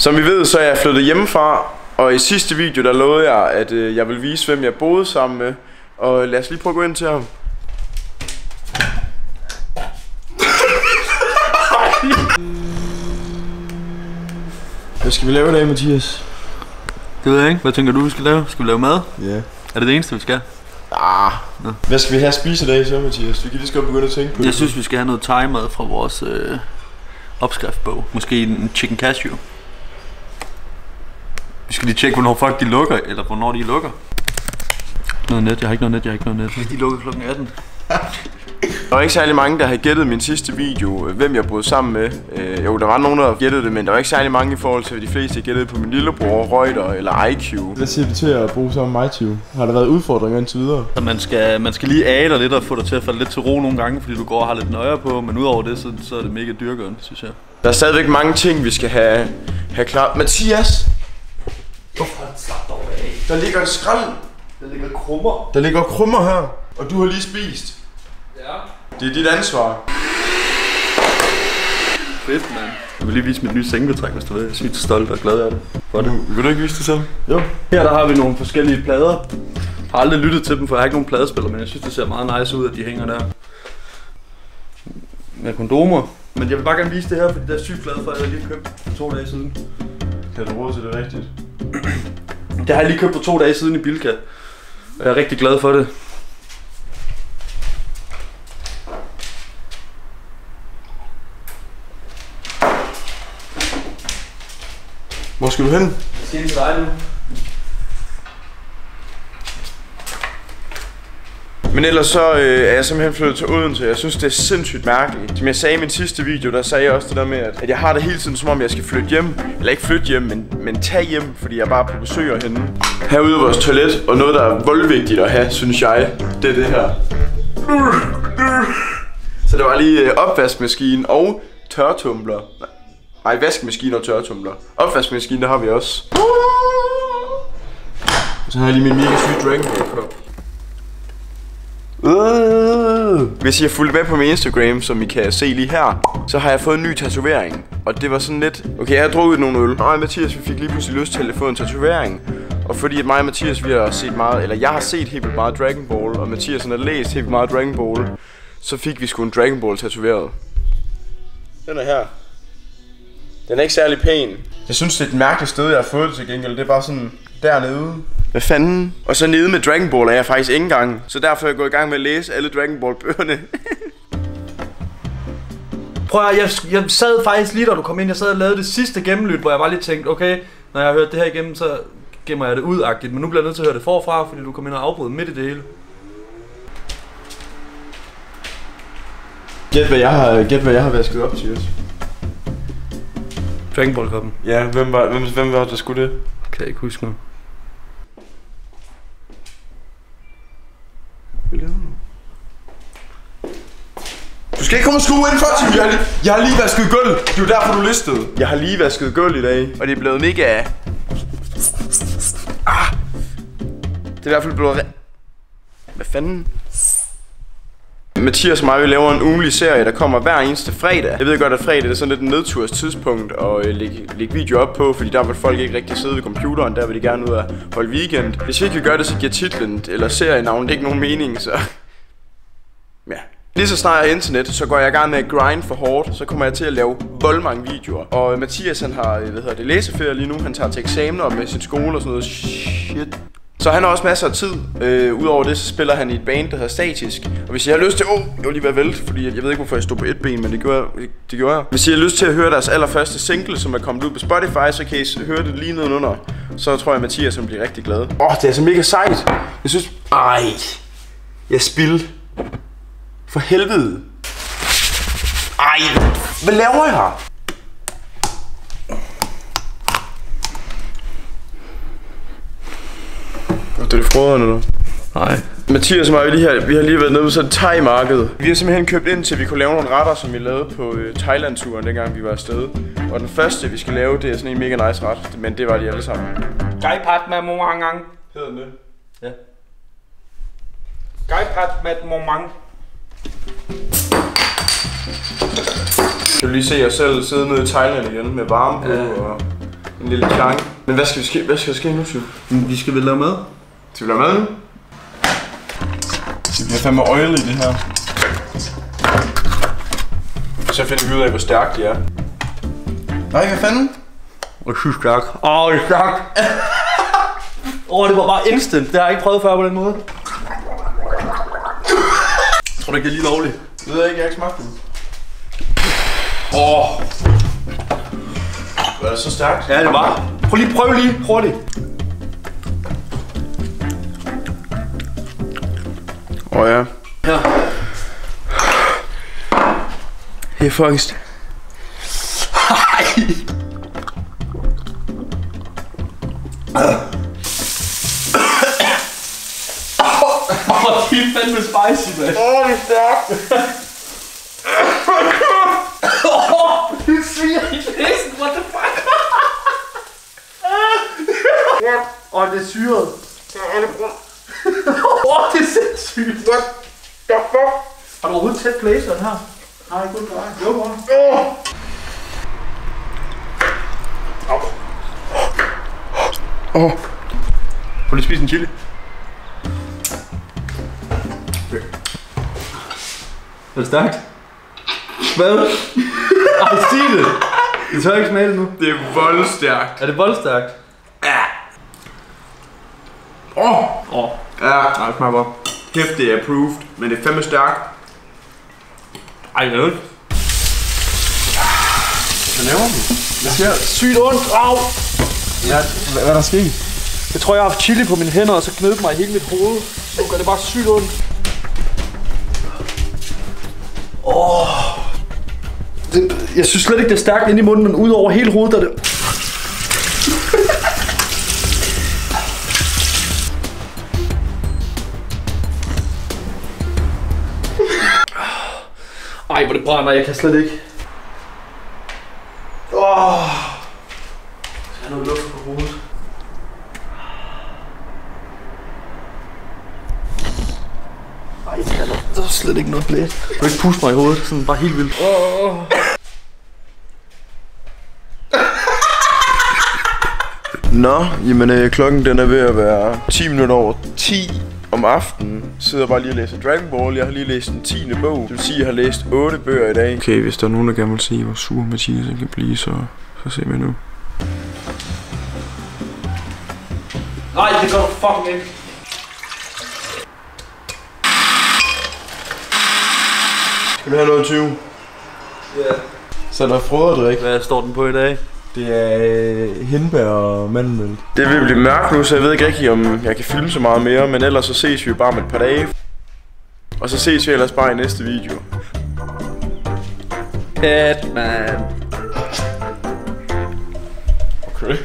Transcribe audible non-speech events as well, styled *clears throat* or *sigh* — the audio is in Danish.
Som vi ved, så er jeg flyttet hjemmefra, og i sidste video, der lovede jeg, at øh, jeg vil vise, hvem jeg boede sammen med. Og lad os lige prøve at gå ind til ham. *laughs* Hvad skal vi lave i dag, Mathias? Det ved jeg ikke. Hvad tænker du, vi skal lave? Skal vi lave mad? Ja. Er det det eneste, vi skal? Ah. Hvad skal vi have at spise i dag så, Mathias? Vi kan lige så godt begynde at tænke på Jeg det. synes, vi skal have noget thai-mad fra vores øh, opskriftbog. Måske en chicken cashew. Vi skal lige tjekke, hvornår folk de lukker, eller hvornår de lukker. Noget net, jeg har ikke noget net, jeg har ikke noget net. De lukker klokken 18. *laughs* Der var ikke særlig mange, der havde gættet min sidste video, øh, hvem jeg boede sammen med. Øh, jo, der var nogen, der gættede det, men der var ikke særlig mange i forhold til, at de fleste gættede på min lillebror, Reuter eller IQ. Hvad siger du til at bo sammen med Tio? Har der været udfordringer indtil videre? Så man skal, man skal lige age dig lidt og få dig til at falde lidt til ro nogle gange, fordi du går og har lidt nøje på, men udover det, så, så er det mega dyrgørende, synes jeg. Der er stadigvæk mange ting, vi skal have, have klar. Mathias! Hvorfor slap dog af? Der ligger en skrald. Der ligger krummer. Der ligger krummer her, og du har lige spist. Ja. Det er dit ansvar. Fedt, mand. Jeg vil lige vise mit nye sengebetræk, hvis du vil. Jeg er sygt stolt og glad af det. For det. Vil du ikke vise det selv? Jo. Her der har vi nogle forskellige plader. Jeg har aldrig lyttet til dem, for jeg har ikke nogen pladespiller, men jeg synes, det ser meget nice ud, at de hænger der. Med kondomer. Men jeg vil bare gerne vise det her, fordi det er sygt glad for, at jeg lige købt for to dage siden. Kan du råde til det rigtigt? *clears throat* Det har jeg lige købt for to dage siden i Bilka. Og jeg er rigtig glad for det. Hvor skal du hen? Jeg skal ind til dig nu. Men ellers så øh, er jeg simpelthen flyttet til Odense. Jeg synes, det er sindssygt mærkeligt. Som jeg sagde i min sidste video, der sagde jeg også det der med, at, at jeg har det hele tiden, som om jeg skal flytte hjem. Eller ikke flytte hjem, men, men tage hjem, fordi jeg er bare på besøg herinde. Herude er vores toilet, og noget, der er voldvigtigt at have, synes jeg, det er det her. Så der var lige øh, opvaskemaskine og tørretumbler. Nej, vaskemaskine og tørretumbler. Opvaskemaskine, der har vi også. Så har jeg lige min mega syge Dragon Ball kop. Øh. Hvis I har fulgt med på min Instagram, som I kan se lige her, så har jeg fået en ny tatovering. Og det var sådan lidt... Okay, jeg har drukket nogle øl. Og Mathias, vi fik lige pludselig lyst til at få en tatovering. Og fordi at mig og Mathias, vi har set meget... Eller jeg har set helt vildt meget Dragon Ball, og Mathias har læst helt vildt meget Dragon Ball. Så fik vi sgu en Dragon Ball tatoveret. Den er her. Den er ikke særlig pæn. Jeg synes, det er et mærkeligt sted, jeg har fået det til gengæld. Det er bare sådan dernede. Hvad fanden? Og så nede med Dragon Ball er jeg faktisk ikke engang. Så derfor er jeg gået i gang med at læse alle Dragon Ball bøgerne. *laughs* Prøv at, jeg, jeg sad faktisk lige da du kom ind, jeg sad og lavede det sidste gennemlyt, hvor jeg bare lige tænkte, okay, når jeg har hørt det her igennem, så gemmer jeg det ud-agtigt, men nu bliver jeg nødt til at høre det forfra, fordi du kom ind og afbrød midt i det hele. Gæt hvad jeg har, gæt, hvad jeg har vasket op til os. Dragon Ball koppen. Ja, hvem var, hvem, hvem var det, der skulle det? Kan jeg ikke huske nu. Du skal ikke komme og skrue ind for, Tim. Jeg har, lige, jeg har lige vasket gulv. Det er jo derfor, du listede. Jeg har lige vasket gulv i dag, og det er blevet mega... Ah. Det er i hvert fald blevet... Hvad fanden? Mathias og mig, vi laver en ugenlig serie, der kommer hver eneste fredag. Jeg ved godt, at fredag det er sådan lidt en nedturs tidspunkt at øh, lægge, lægge video op på, fordi der vil folk ikke rigtig sidde ved computeren, der vil de gerne ud og holde weekend. Hvis vi ikke kan gøre det, så giver titlen eller serienavnet ikke nogen mening, så... Ja. Lige så snart jeg er internet, så går jeg i gang med at grind for hårdt, så kommer jeg til at lave voldmange videoer. Og Mathias han har, øh, hvad hedder det, læseferie lige nu, han tager til eksamener med sin skole og sådan noget shit. Så han har også masser af tid. Øh, Udover det, så spiller han i et band, der hedder Statisk. Og hvis I har lyst til... Åh, oh, jeg vil lige være vælt, fordi jeg, jeg ved ikke, hvorfor jeg stod på et ben, men det gjorde, jeg, det gjorde jeg. Hvis I har lyst til at høre deres allerførste single, som er kommet ud på Spotify, så kan I høre det lige nedenunder. Så tror jeg, Mathias han bliver rigtig glad. Åh, oh, det er så mega sejt. Jeg synes... Ej, jeg spil. For helvede. Ej, hvad laver jeg? Det er det frøderne nu. Nej. Mathias og mig, vi, lige har, vi har lige været nede på sådan et thai-marked. Vi har simpelthen købt ind til, at vi kunne lave nogle retter, som vi lavede på øh, Thailand-turen, dengang vi var afsted. Og den første, vi skal lave, det er sådan en mega nice ret, men det var de alle sammen. Gaipat med momangang. Hedder den det? Ja. Gaipat med momang. Du kan lige se os selv sidde nede i Thailand igen med varme på Ja. og En lille chang. Men hvad skal, vi ske, hvad skal der ske nu, Syv? Vi skal vel lave mad? Skal vi lade med nu? Det bliver fandme oily, det her. Så finder vi ud af, hvor stærkt de er. Nej, hvad fanden? Og sygt stærk. Åh, oh, det er stærkt. Åh, oh, *laughs* det var bare instant. Det har jeg ikke prøvet før på den måde. Tror, det er lige lovligt. Det ved jeg ikke, jeg har ikke smagt dem. Åh. Oh. Var det så stærkt? Ja, det var. Prøv lige, prøv lige hurtigt. Åh oh, ja. Ja. Det er fucking *laughs* st- fandme spicy, mand. Åh, oh, det er stærkt. Åh, du sviger i næsen. What the fuck? Åh, oh, det er syret. Åh, oh, det er sindssygt. What the fuck? Har du overhovedet tæt blæseren her? Nej, kun dig. Jo, bror. Åh. Åh. Oh. Lige at spise en chili. Er det stærkt? Hvad? Ej, sig det! Du tør ikke smage det nu. Det er voldstærkt. Er det voldstærkt? Åh. Oh. Åh. Oh. Ja. Nej, det smager godt. Kæft, det er approved. Men det er fandme stærkt. Ej, det er ondt. Hvad laver du? Det ser sygt ondt. Au! Ja, hvad, hvad er der sket? Jeg tror, jeg har haft chili på mine hænder, og så knød mig i hele mit hoved. Så gør det bare sygt ondt. Åh. Det, jeg synes slet ikke, det er stærkt ind i munden, men ud over hele hovedet er det... Ej, hvor det brænder, jeg kan slet ikke. Åh. Jeg har noget luft på hovedet. Ej, der er, der er slet ikke noget blæst. Du kan ikke puste mig i hovedet, sådan bare helt vildt. Oh. Nå, jamen øh, klokken den er ved at være 10 minutter over 10 om aftenen. Sidder bare lige og læser Dragon Ball. Jeg har lige læst den 10. bog. Det vil sige, at jeg har læst 8 bøger i dag. Okay, hvis der er nogen, der gerne vil se, hvor sur Mathias kan blive, så, så ser vi nu. Nej, det du fucking ikke. Skal vi have noget 20? Ja. Så er der frøderdrik. Hvad står den på i dag? Det er øh, hindbær og mandelmælk. Det vil blive mørkt nu, så jeg ved ikke rigtig, om jeg kan filme så meget mere. Men ellers så ses vi jo bare med et par dage. Og så ses vi ellers bare i næste video. Batman. Okay.